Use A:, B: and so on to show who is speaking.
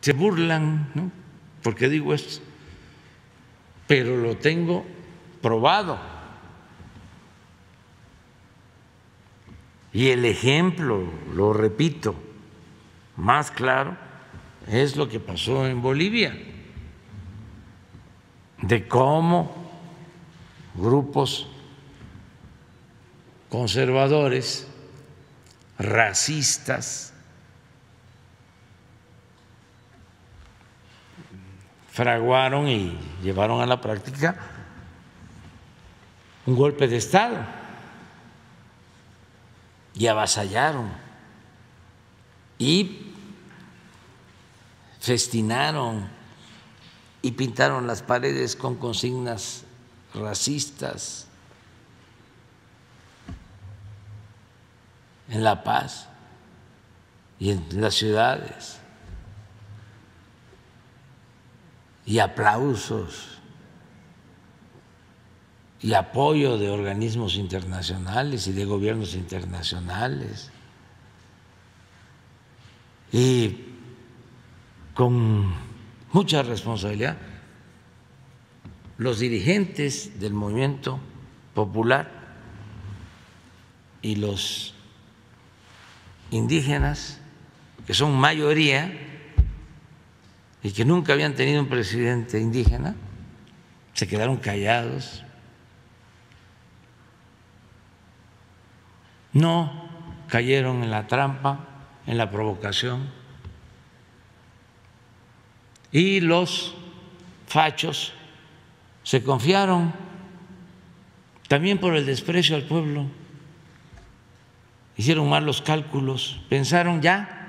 A: se burlan, ¿no? Porque digo esto, pero lo tengo probado. Y el ejemplo, lo repito, más claro, es lo que pasó en Bolivia, de cómo grupos conservadores, racistas, fraguaron y llevaron a la práctica un golpe de Estado. Y avasallaron. Y festinaron y pintaron las paredes con consignas racistas en La Paz y en las ciudades y aplausos y apoyo de organismos internacionales y de gobiernos internacionales. Y con mucha responsabilidad los dirigentes del movimiento popular y los indígenas, que son mayoría y que nunca habían tenido un presidente indígena, se quedaron callados. No cayeron en la trampa, en la provocación. Y los fachos se confiaron también por el desprecio al pueblo hicieron mal los cálculos, pensaron ya